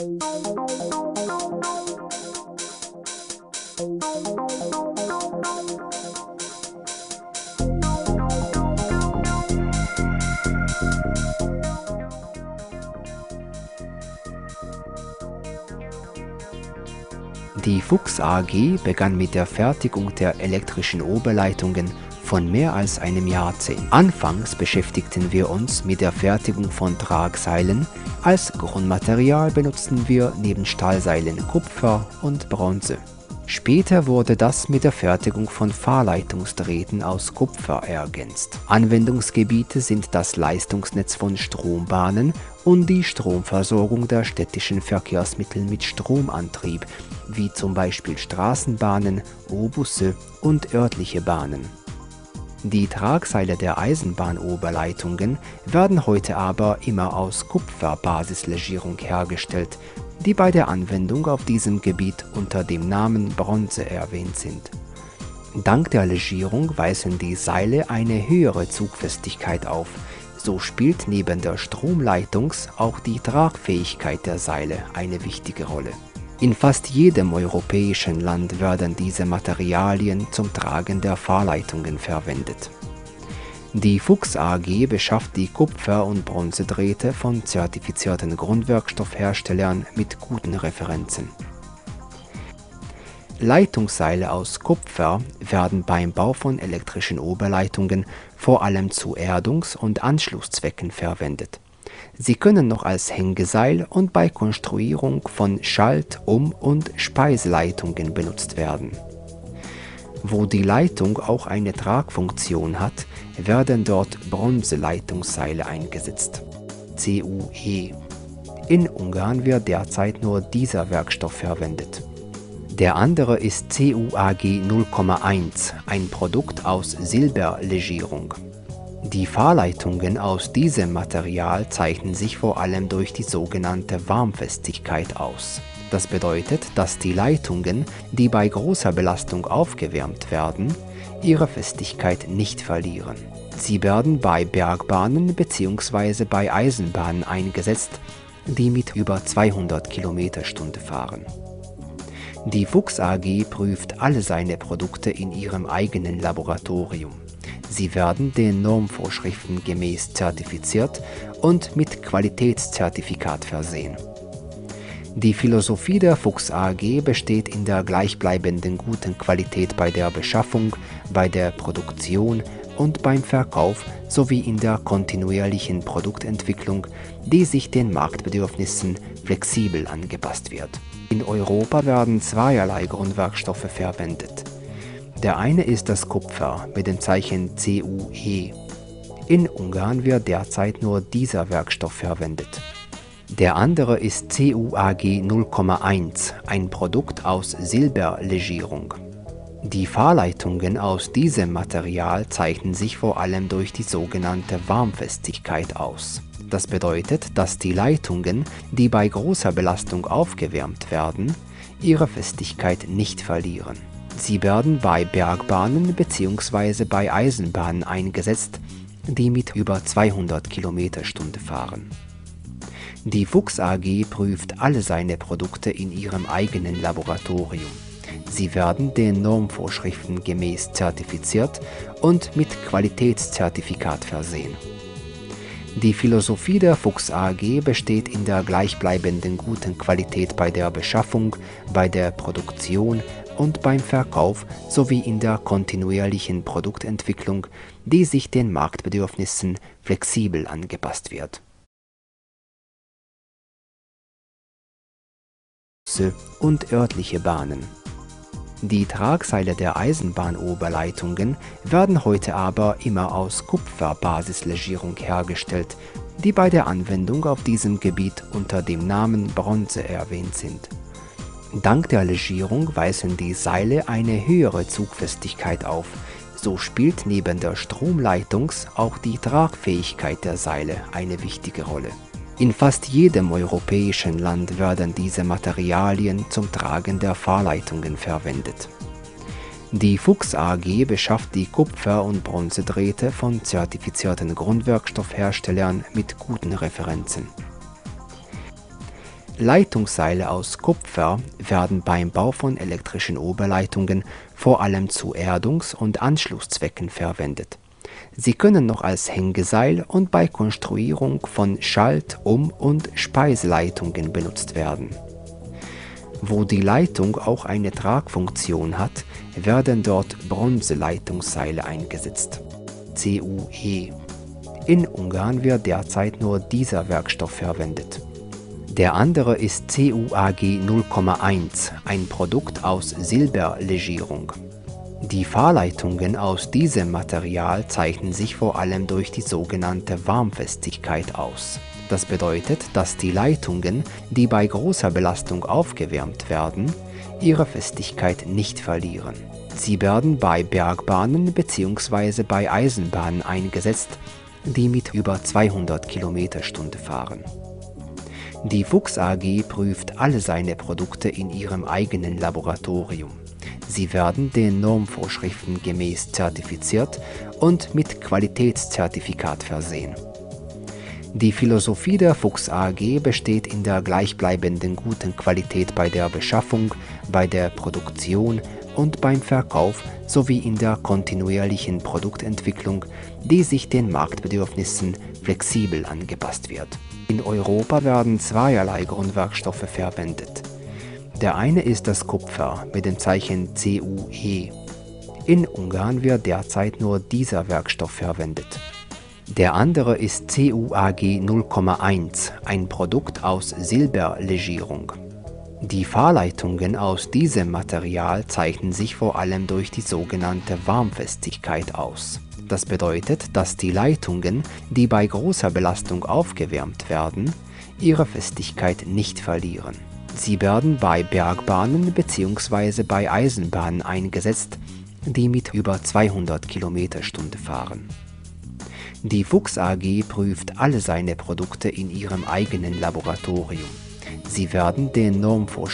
Die Fuchs AG begann mit der Fertigung der elektrischen Oberleitungen von mehr als einem Jahrzehnt. Anfangs beschäftigten wir uns mit der Fertigung von Tragseilen, als Grundmaterial benutzten wir neben Stahlseilen Kupfer und Bronze. Später wurde das mit der Fertigung von Fahrleitungsdrähten aus Kupfer ergänzt. Anwendungsgebiete sind das Leistungsnetz von Strombahnen und die Stromversorgung der städtischen Verkehrsmittel mit Stromantrieb, wie zum Beispiel Straßenbahnen, O-Busse und örtliche Bahnen. Die Tragseile der Eisenbahnoberleitungen werden heute aber immer aus Kupferbasislegierung hergestellt, die bei der Anwendung auf diesem Gebiet unter dem Namen Bronze erwähnt sind. Dank der Legierung weisen die Seile eine höhere Zugfestigkeit auf, so spielt neben der Stromleitungs- auch die Tragfähigkeit der Seile eine wichtige Rolle. In fast jedem europäischen Land werden diese Materialien zum Tragen der Fahrleitungen verwendet. Die Fuchs AG beschafft die Kupfer- und Bronzedrähte von zertifizierten Grundwerkstoffherstellern mit guten Referenzen. Leitungsseile aus Kupfer werden beim Bau von elektrischen Oberleitungen vor allem zu Erdungs- und Anschlusszwecken verwendet Sie können noch als Hängeseil und bei Konstruierung von Schalt-, Um- und Speiseleitungen benutzt werden. Wo die Leitung auch eine Tragfunktion hat, werden dort Bronzeleitungsseile eingesetzt (CUE). In Ungarn wird derzeit nur dieser Werkstoff verwendet. Der andere ist CUAG 0,1, ein Produkt aus Silberlegierung die Fahrleitungen aus diesem Material zeichnen sich vor allem durch die sogenannte Warmfestigkeit aus. Das bedeutet, dass die Leitungen, die bei großer Belastung aufgewärmt werden, ihre Festigkeit nicht verlieren. Sie werden bei Bergbahnen bzw. bei Eisenbahnen eingesetzt, die mit über 200 km/h fahren. Die Fuchs AG prüft alle seine Produkte in ihrem eigenen Laboratorium. Sie werden den Normvorschriften gemäß zertifiziert und mit Qualitätszertifikat versehen. Die Philosophie der Fuchs AG besteht in der gleichbleibenden guten Qualität bei der Beschaffung, bei der Produktion und beim Verkauf sowie in der kontinuierlichen Produktentwicklung, die sich den Marktbedürfnissen flexibel angepasst wird. In Europa werden zweierlei Grundwerkstoffe verwendet. Der eine ist das Kupfer mit dem Zeichen CUE. In Ungarn wird derzeit nur dieser Werkstoff verwendet. Der andere ist CUAG 0,1, ein Produkt aus Silberlegierung. Die Fahrleitungen aus diesem Material zeichnen sich vor allem durch die sogenannte Warmfestigkeit aus. Das bedeutet, dass die Leitungen, die bei großer Belastung aufgewärmt werden, ihre Festigkeit nicht verlieren. Sie werden bei Bergbahnen bzw. bei Eisenbahnen eingesetzt, die mit über 200 km/h fahren. Die Fuchs AG prüft alle seine Produkte in ihrem eigenen Laboratorium. Sie werden den Normvorschriften gemäß zertifiziert und mit Qualitätszertifikat versehen. Die Philosophie der Fuchs AG besteht in der gleichbleibenden guten Qualität bei der Beschaffung, bei der Produktion und beim Verkauf sowie in der kontinuierlichen Produktentwicklung, die sich den Marktbedürfnissen flexibel angepasst wird. und örtliche Bahnen. Die Tragseile der Eisenbahnoberleitungen werden heute aber immer aus Kupferbasislegierung hergestellt, die bei der Anwendung auf diesem Gebiet unter dem Namen Bronze erwähnt sind. Dank der Legierung weisen die Seile eine höhere Zugfestigkeit auf, so spielt neben der Stromleitungs- auch die Tragfähigkeit der Seile eine wichtige Rolle. In fast jedem europäischen Land werden diese Materialien zum Tragen der Fahrleitungen verwendet. Die Fuchs AG beschafft die Kupfer- und Bronzedrähte von zertifizierten Grundwerkstoffherstellern mit guten Referenzen. Leitungsseile aus Kupfer werden beim Bau von elektrischen Oberleitungen vor allem zu Erdungs und Anschlusszwecken verwendet. Sie können noch als Hängeseil und bei Konstruierung von Schalt um und Speiseleitungen benutzt werden. Wo die Leitung auch eine Tragfunktion hat, werden dort Bronzeleitungsseile eingesetzt (CUE). In Ungarn wird derzeit nur dieser Werkstoff verwendet. Der andere ist CuAg 0,1, ein Produkt aus Silberlegierung. Die Fahrleitungen aus diesem Material zeichnen sich vor allem durch die sogenannte Warmfestigkeit aus. Das bedeutet, dass die Leitungen, die bei großer Belastung aufgewärmt werden, ihre Festigkeit nicht verlieren. Sie werden bei Bergbahnen bzw. bei Eisenbahnen eingesetzt, die mit über 200 km/h fahren. Die Fuchs AG prüft alle seine Produkte in ihrem eigenen Laboratorium. Sie werden den Normvorschriften gemäß zertifiziert und mit Qualitätszertifikat versehen. Die Philosophie der Fuchs AG besteht in der gleichbleibenden guten Qualität bei der Beschaffung, bei der Produktion und beim Verkauf sowie in der kontinuierlichen Produktentwicklung, die sich den Marktbedürfnissen flexibel angepasst wird. In Europa werden zweierlei Grundwerkstoffe verwendet. Der eine ist das Kupfer mit dem Zeichen CuE. In Ungarn wird derzeit nur dieser Werkstoff verwendet. Der andere ist CuAg 0,1, ein Produkt aus Silberlegierung. Die Fahrleitungen aus diesem Material zeichnen sich vor allem durch die sogenannte Warmfestigkeit aus. Das bedeutet, dass die Leitungen, die bei großer Belastung aufgewärmt werden, ihre Festigkeit nicht verlieren. Sie werden bei Bergbahnen bzw. bei Eisenbahnen eingesetzt, die mit über 200 km/h fahren. Die Fuchs AG prüft alle seine Produkte in ihrem eigenen Laboratorium. Sie werden den Normvorschriften